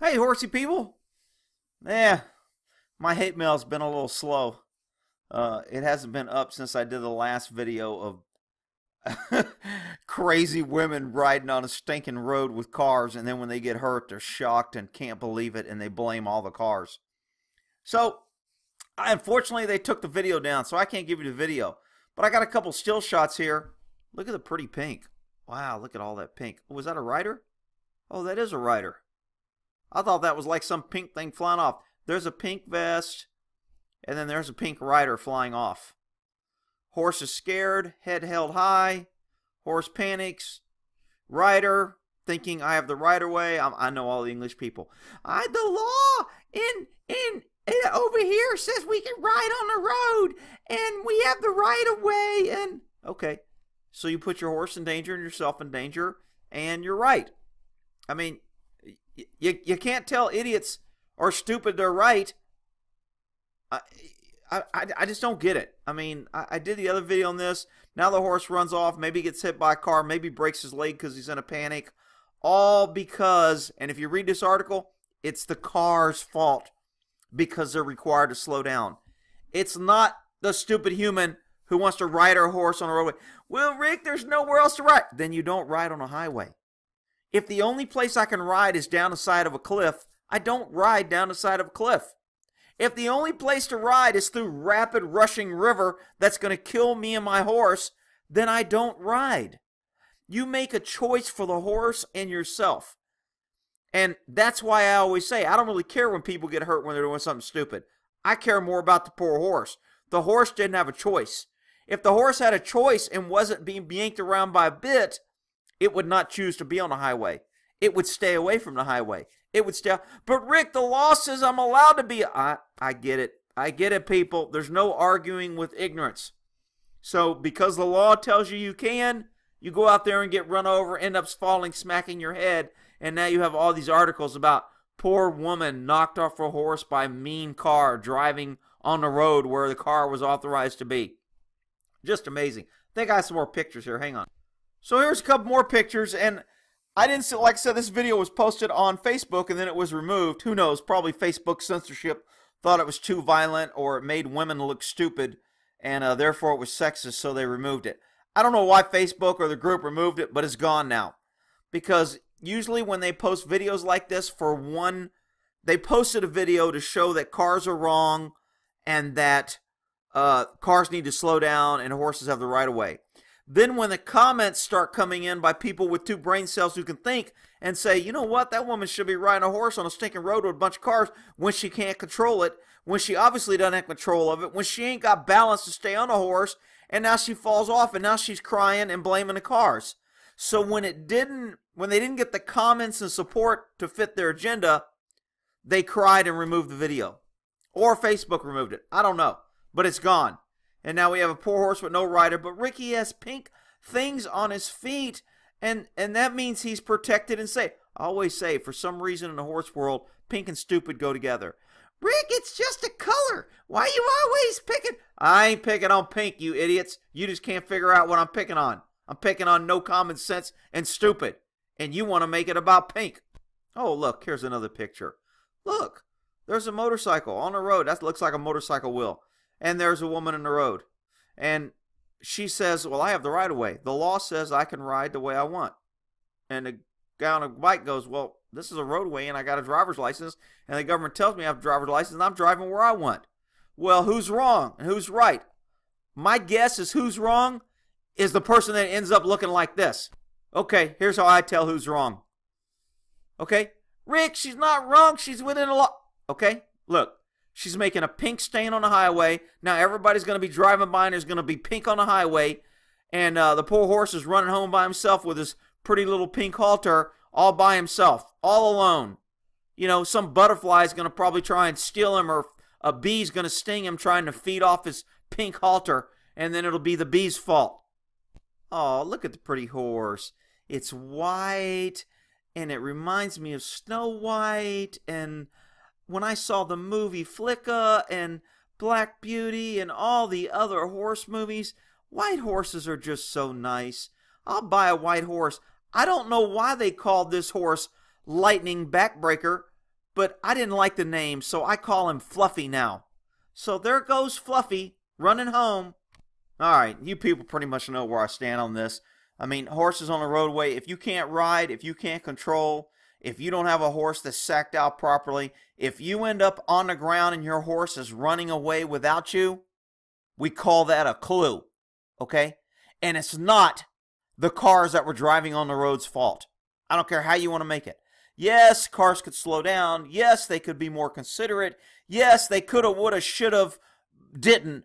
Hey, horsey people. Yeah, my hate mail's been a little slow. Uh, it hasn't been up since I did the last video of crazy women riding on a stinking road with cars, and then when they get hurt, they're shocked and can't believe it, and they blame all the cars. So, unfortunately, they took the video down, so I can't give you the video. But I got a couple still shots here. Look at the pretty pink. Wow, look at all that pink. Was that a rider? Oh, that is a rider. I thought that was like some pink thing flying off. There's a pink vest, and then there's a pink rider flying off. Horse is scared, head held high. Horse panics. Rider thinking I have the right of way. I'm, i know all the English people. I the law in in over here says we can ride on the road and we have the right of way and okay. So you put your horse in danger and yourself in danger and you're right. I mean, you, you can't tell idiots are stupid they're right. I, I, I just don't get it. I mean, I, I did the other video on this. Now the horse runs off, maybe gets hit by a car, maybe breaks his leg because he's in a panic. All because, and if you read this article, it's the car's fault because they're required to slow down. It's not the stupid human who wants to ride our horse on a roadway. Well, Rick, there's nowhere else to ride. Then you don't ride on a highway. If the only place I can ride is down the side of a cliff, I don't ride down the side of a cliff. If the only place to ride is through rapid rushing river that's going to kill me and my horse, then I don't ride. You make a choice for the horse and yourself. And that's why I always say I don't really care when people get hurt when they're doing something stupid. I care more about the poor horse. The horse didn't have a choice. If the horse had a choice and wasn't being yanked around by a bit, it would not choose to be on a highway. It would stay away from the highway. It would stay. But Rick, the law says I'm allowed to be. I I get it. I get it, people. There's no arguing with ignorance. So because the law tells you you can, you go out there and get run over, end up falling, smacking your head, and now you have all these articles about poor woman knocked off her horse by mean car driving on the road where the car was authorized to be. Just amazing. I think I have some more pictures here. Hang on. So here's a couple more pictures, and I didn't see, like I said, this video was posted on Facebook and then it was removed. Who knows? Probably Facebook censorship thought it was too violent or it made women look stupid, and uh, therefore it was sexist, so they removed it. I don't know why Facebook or the group removed it, but it's gone now. Because usually when they post videos like this for one, they posted a video to show that cars are wrong and that uh, cars need to slow down and horses have the right of way. Then when the comments start coming in by people with two brain cells who can think and say, you know what, that woman should be riding a horse on a stinking road with a bunch of cars when she can't control it, when she obviously doesn't have control of it, when she ain't got balance to stay on a horse, and now she falls off and now she's crying and blaming the cars. So when it didn't, when they didn't get the comments and support to fit their agenda, they cried and removed the video. Or Facebook removed it. I don't know. But it's gone. And now we have a poor horse with no rider, but Ricky has pink things on his feet, and and that means he's protected and safe. I always say, for some reason in the horse world, pink and stupid go together. Rick, it's just a color. Why you always picking? I ain't picking on pink, you idiots. You just can't figure out what I'm picking on. I'm picking on no common sense and stupid. And you want to make it about pink. Oh, look, here's another picture. Look, there's a motorcycle on the road. That looks like a motorcycle wheel and there's a woman in the road. And she says, Well, I have the right of way. The law says I can ride the way I want. And the guy on a bike goes, Well, this is a roadway and I got a driver's license, and the government tells me I have a driver's license and I'm driving where I want. Well, who's wrong and who's right? My guess is who's wrong is the person that ends up looking like this. Okay, here's how I tell who's wrong. Okay? Rick, she's not wrong. She's within a law. Okay? Look, She's making a pink stain on the highway. Now everybody's going to be driving by and there's going to be pink on the highway. And uh, the poor horse is running home by himself with his pretty little pink halter all by himself, all alone. You know, some butterfly is going to probably try and steal him or a bee's going to sting him trying to feed off his pink halter. And then it'll be the bee's fault. Oh, look at the pretty horse. It's white and it reminds me of Snow White and when I saw the movie Flicka and Black Beauty and all the other horse movies, white horses are just so nice. I'll buy a white horse. I don't know why they called this horse Lightning Backbreaker but I didn't like the name, so I call him Fluffy now. So there goes Fluffy running home. All right, you people pretty much know where I stand on this. I mean, horses on the roadway, if you can't ride, if you can't control, if you don't have a horse that's sacked out properly, if you end up on the ground and your horse is running away without you, we call that a clue. Okay? And it's not the cars that were driving on the road's fault. I don't care how you want to make it. Yes, cars could slow down. Yes, they could be more considerate. Yes, they could have, would have, should have, didn't.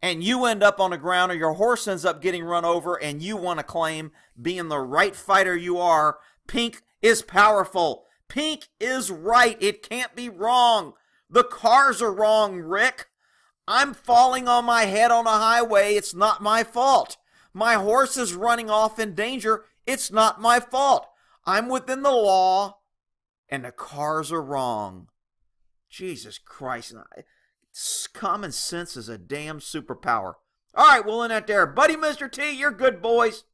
And you end up on the ground or your horse ends up getting run over and you want to claim being the right fighter you are. Pink is powerful. Pink is right. It can't be wrong. The cars are wrong, Rick. I'm falling on my head on a highway. It's not my fault. My horse is running off in danger. It's not my fault. I'm within the law and the cars are wrong. Jesus Christ. Common sense is a damn superpower. All right, we'll end that there. Buddy Mr. T, you're good boys.